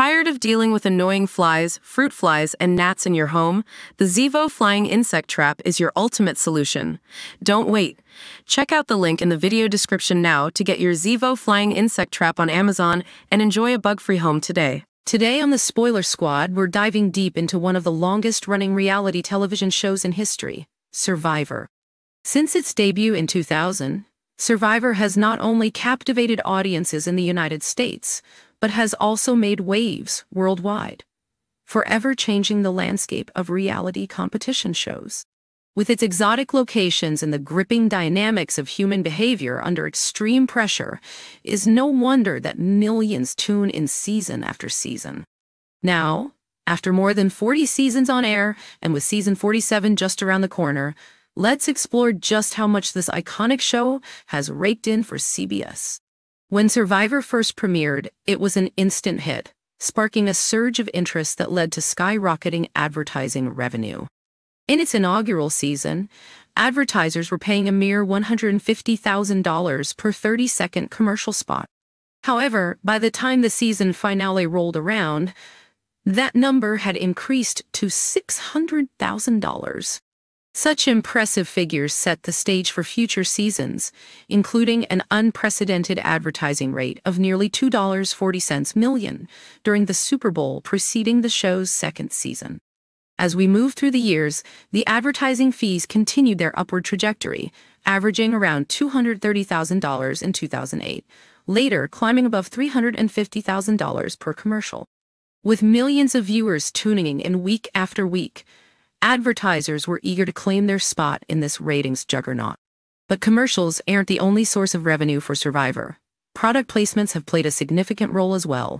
Tired of dealing with annoying flies, fruit flies, and gnats in your home? The Zevo Flying Insect Trap is your ultimate solution. Don't wait. Check out the link in the video description now to get your Zevo Flying Insect Trap on Amazon and enjoy a bug-free home today. Today on the Spoiler Squad, we're diving deep into one of the longest-running reality television shows in history, Survivor. Since its debut in 2000, Survivor has not only captivated audiences in the United States, but has also made waves worldwide, forever changing the landscape of reality competition shows. With its exotic locations and the gripping dynamics of human behavior under extreme pressure, is no wonder that millions tune in season after season. Now, after more than 40 seasons on air, and with season 47 just around the corner, let's explore just how much this iconic show has raked in for CBS. When Survivor first premiered, it was an instant hit, sparking a surge of interest that led to skyrocketing advertising revenue. In its inaugural season, advertisers were paying a mere $150,000 per 30 second commercial spot. However, by the time the season finale rolled around, that number had increased to $600,000. Such impressive figures set the stage for future seasons, including an unprecedented advertising rate of nearly $2.40 million during the Super Bowl preceding the show's second season. As we move through the years, the advertising fees continued their upward trajectory, averaging around $230,000 in 2008, later climbing above $350,000 per commercial. With millions of viewers tuning in week after week, Advertisers were eager to claim their spot in this ratings juggernaut. But commercials aren't the only source of revenue for Survivor. Product placements have played a significant role as well.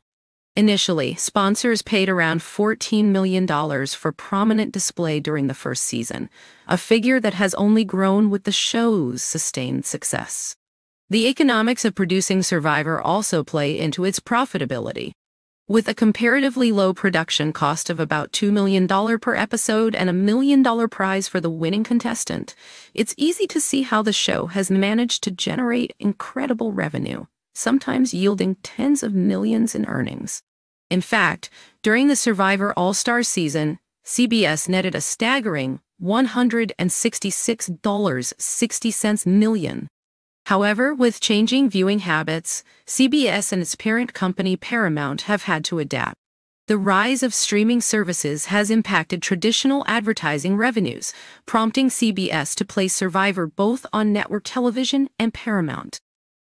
Initially, sponsors paid around $14 million for prominent display during the first season, a figure that has only grown with the show's sustained success. The economics of producing Survivor also play into its profitability. With a comparatively low production cost of about $2 million per episode and a million dollar prize for the winning contestant, it's easy to see how the show has managed to generate incredible revenue, sometimes yielding tens of millions in earnings. In fact, during the Survivor All Star season, CBS netted a staggering $166.60 million However, with changing viewing habits, CBS and its parent company Paramount have had to adapt. The rise of streaming services has impacted traditional advertising revenues, prompting CBS to place Survivor both on network television and Paramount.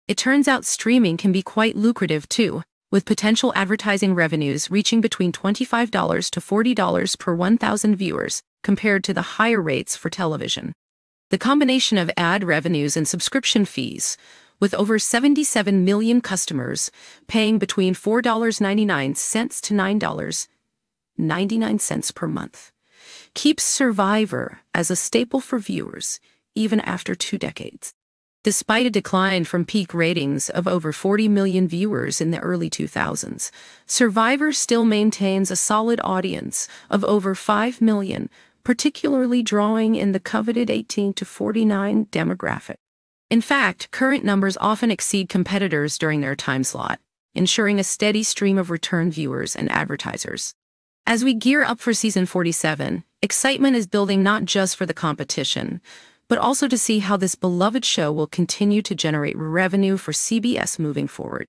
It turns out streaming can be quite lucrative too, with potential advertising revenues reaching between $25 to $40 per 1,000 viewers, compared to the higher rates for television. The combination of ad revenues and subscription fees, with over 77 million customers paying between $4.99 to $9.99 per month, keeps Survivor as a staple for viewers even after two decades. Despite a decline from peak ratings of over 40 million viewers in the early 2000s, Survivor still maintains a solid audience of over 5 million particularly drawing in the coveted 18 to 49 demographic. In fact, current numbers often exceed competitors during their time slot, ensuring a steady stream of return viewers and advertisers. As we gear up for season 47, excitement is building not just for the competition, but also to see how this beloved show will continue to generate revenue for CBS moving forward.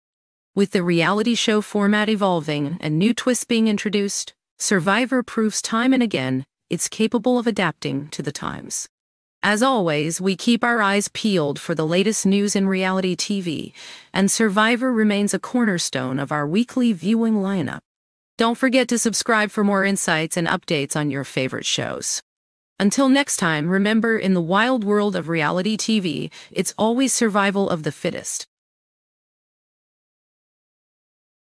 With the reality show format evolving and new twists being introduced, Survivor proves time and again it's capable of adapting to the times. As always, we keep our eyes peeled for the latest news in reality TV, and Survivor remains a cornerstone of our weekly viewing lineup. Don't forget to subscribe for more insights and updates on your favorite shows. Until next time, remember in the wild world of reality TV, it's always survival of the fittest.